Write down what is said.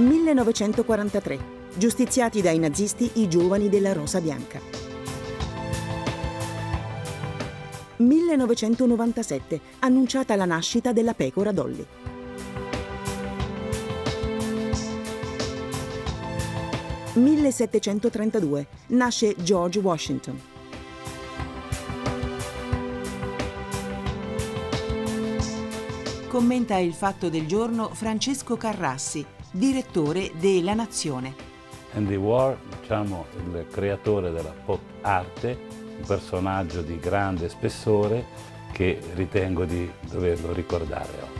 1943. Giustiziati dai nazisti i giovani della Rosa Bianca. 1997. Annunciata la nascita della pecora Dolly. «1732. Nasce George Washington. Commenta il fatto del giorno Francesco Carrassi, direttore de La Nazione. Andy Warhol, diciamo, il creatore della pop arte, un personaggio di grande spessore che ritengo di doverlo ricordare oggi.